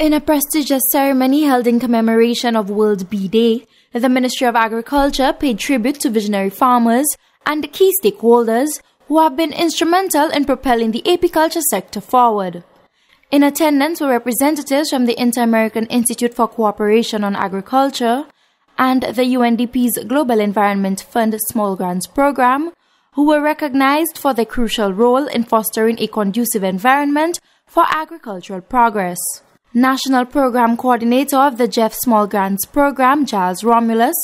In a prestigious ceremony held in commemoration of World Bee Day, the Ministry of Agriculture paid tribute to visionary farmers and key stakeholders who have been instrumental in propelling the apiculture sector forward. In attendance were representatives from the Inter-American Institute for Cooperation on Agriculture and the UNDP's Global Environment Fund Small Grants Program, who were recognized for their crucial role in fostering a conducive environment for agricultural progress. National Program Coordinator of the GEF Small Grants Program, Giles Romulus,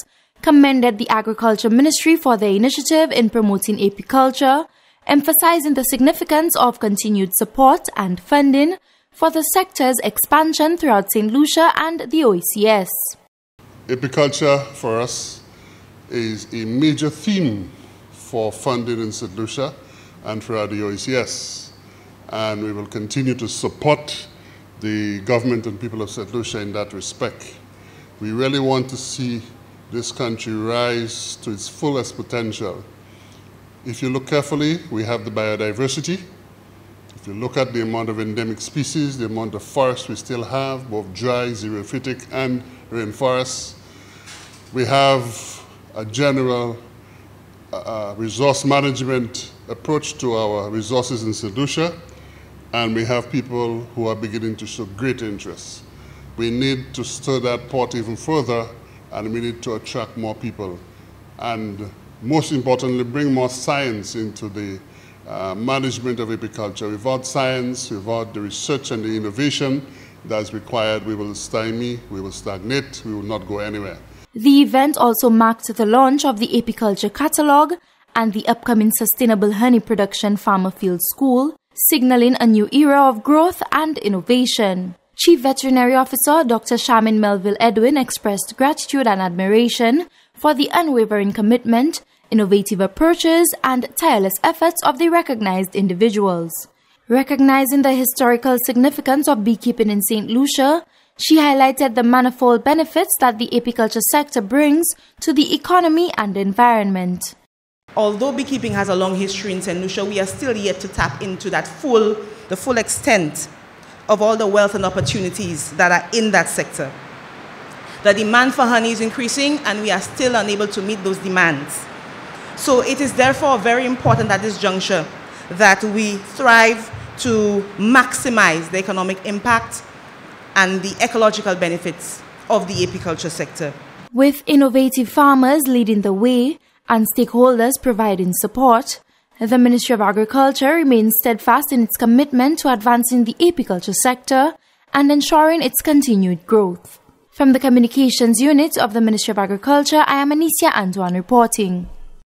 commended the Agriculture Ministry for their initiative in promoting apiculture, emphasizing the significance of continued support and funding for the sector's expansion throughout St. Lucia and the OECS. Apiculture for us is a major theme for funding in St. Lucia and throughout the OECS. And we will continue to support the government and people of St. Lucia in that respect. We really want to see this country rise to its fullest potential. If you look carefully, we have the biodiversity. If you look at the amount of endemic species, the amount of forests we still have, both dry, xerophytic, and rainforests, we have a general uh, uh resource management approach to our resources in St. Lucia and we have people who are beginning to show great interest. We need to stir that pot even further, and we need to attract more people. And most importantly, bring more science into the uh, management of apiculture. Without science, without the research and the innovation that's required, we will stymie, we will stagnate, we will not go anywhere. The event also marked the launch of the apiculture catalogue and the upcoming Sustainable Honey Production Farmer Field School, signaling a new era of growth and innovation. Chief Veterinary Officer Dr. Shamin Melville Edwin expressed gratitude and admiration for the unwavering commitment, innovative approaches, and tireless efforts of the recognized individuals. Recognizing the historical significance of beekeeping in St. Lucia, she highlighted the manifold benefits that the apiculture sector brings to the economy and environment although beekeeping has a long history in St. Lucia, we are still yet to tap into that full, the full extent of all the wealth and opportunities that are in that sector. The demand for honey is increasing, and we are still unable to meet those demands. So it is therefore very important at this juncture that we thrive to maximize the economic impact and the ecological benefits of the apiculture sector. With innovative farmers leading the way, and stakeholders providing support, the Ministry of Agriculture remains steadfast in its commitment to advancing the apiculture sector and ensuring its continued growth. From the Communications Unit of the Ministry of Agriculture, I am Anicia Antoine reporting.